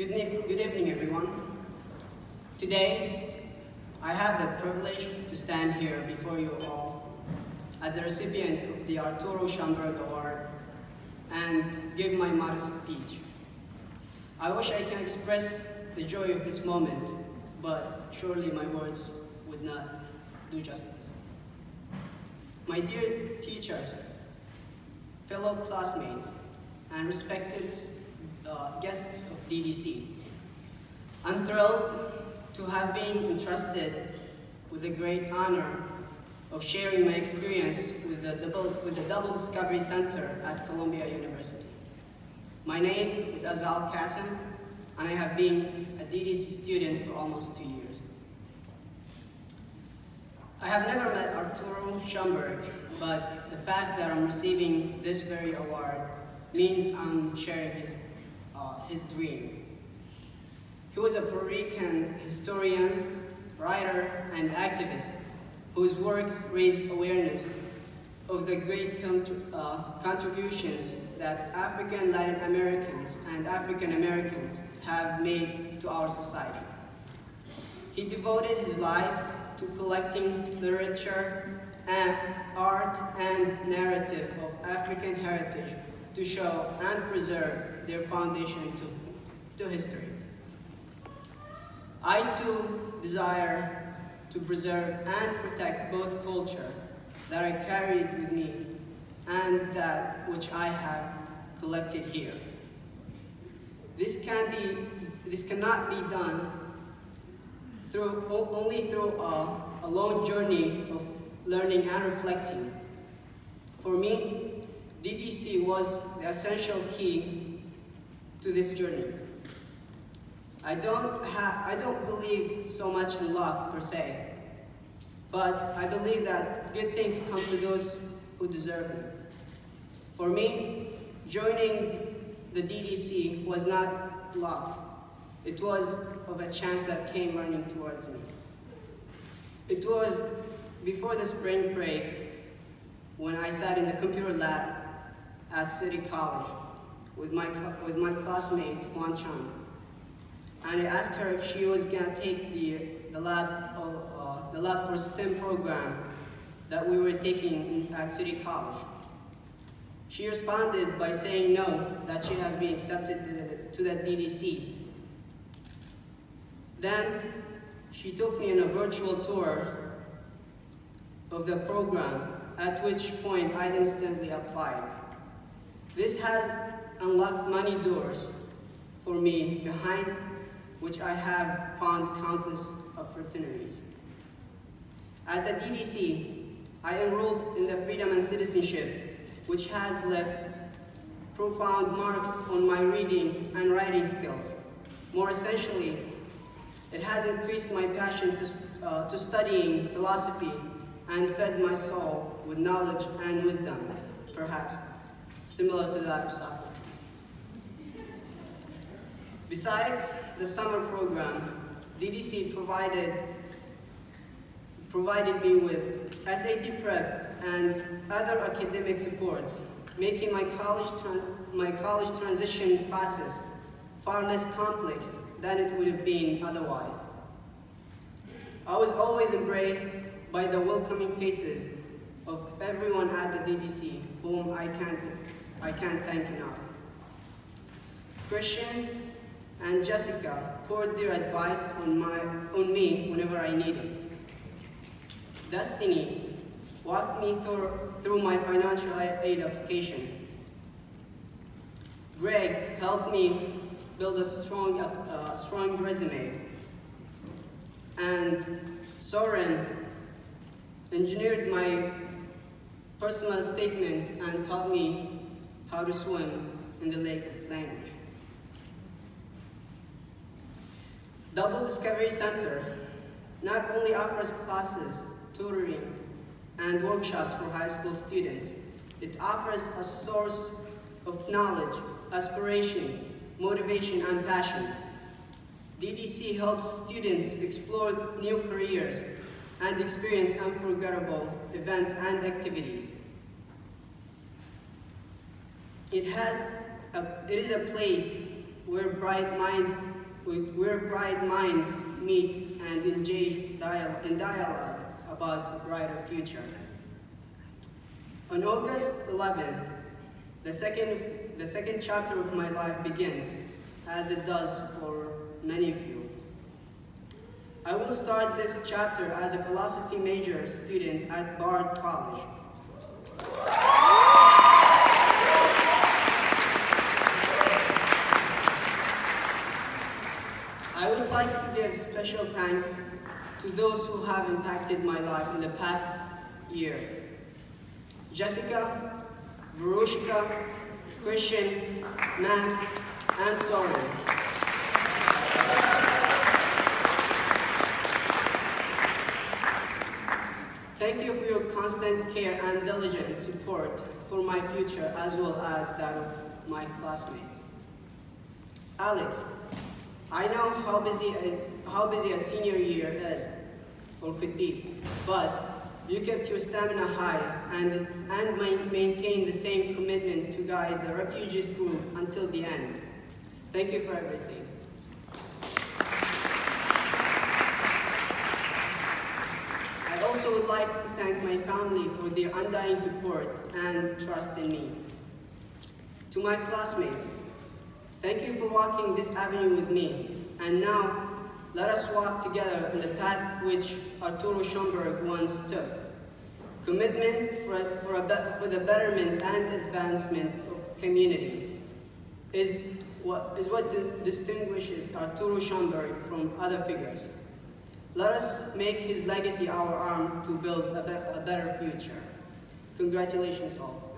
Good, good evening, everyone. Today, I have the privilege to stand here before you all as a recipient of the Arturo Schomburg Award and give my modest speech. I wish I can express the joy of this moment, but surely my words would not do justice. My dear teachers, fellow classmates, and respected uh, guests of DDC, I'm thrilled to have been entrusted with the great honor of sharing my experience with the Double, with the Double Discovery Center at Columbia University. My name is Azal Kassem, and I have been a DDC student for almost two years. I have never met Arturo Schomburg, but the fact that I'm receiving this very award means I'm sharing his, uh, his dream. He was a Puerto Rican historian, writer, and activist whose works raised awareness of the great uh, contributions that African Latin Americans and African Americans have made to our society. He devoted his life to collecting literature and art and narrative of African heritage to show and preserve their foundation to, to history. I too desire to preserve and protect both culture that I carried with me and that which I have collected here. This can be, this cannot be done through only through a, a long journey of learning and reflecting. For me, DDC was the essential key to this journey. I don't, I don't believe so much in luck per se, but I believe that good things come to those who deserve them. For me, joining the DDC was not luck. It was of a chance that came running towards me. It was before the spring break when I sat in the computer lab at City College with my, with my classmate, Juan Chan. And I asked her if she was gonna take the, the, lab, uh, the lab for STEM program that we were taking at City College. She responded by saying no, that she has been accepted to the, to the DDC. Then she took me on a virtual tour of the program, at which point I instantly applied. This has unlocked many doors for me behind which I have found countless opportunities. At the DDC, I enrolled in the Freedom and Citizenship, which has left profound marks on my reading and writing skills. More essentially, it has increased my passion to, uh, to studying philosophy and fed my soul with knowledge and wisdom, perhaps similar to that of Socrates. Besides the summer program, DDC provided, provided me with SAT prep and other academic supports, making my college, my college transition process far less complex than it would have been otherwise. I was always embraced by the welcoming faces of everyone at the DDC whom I can't I can't thank enough. Christian and Jessica poured their advice on, my, on me whenever I needed. It. Destiny walked me through, through my financial aid application. Greg helped me build a strong, uh, strong resume. And Soren engineered my personal statement and taught me how to swim in the lake of language. Double Discovery Center not only offers classes, tutoring, and workshops for high school students, it offers a source of knowledge, aspiration, motivation, and passion. DDC helps students explore new careers and experience unforgettable events and activities. It has a, it is a place where bright, mind, where bright minds meet and engage in dialogue about a brighter future. On August 11th, the second, the second chapter of my life begins, as it does for many of you. I will start this chapter as a philosophy major student at Bard College. I would like to give special thanks to those who have impacted my life in the past year. Jessica, Verushka, Christian, Max, and Soren. Thank you for your constant care and diligent support for my future as well as that of my classmates. Alex, I know how busy a, how busy a senior year is or could be, but you kept your stamina high and, and maintained the same commitment to guide the refugees group until the end. Thank you for everything. I also would like to thank my family for their undying support and trust in me. To my classmates, thank you for walking this avenue with me. And now, let us walk together on the path which Arturo Schomburg once took. Commitment for, for, a, for the betterment and advancement of community is what, is what distinguishes Arturo Schomburg from other figures. Let us make his legacy our arm to build a, be a better future. Congratulations all.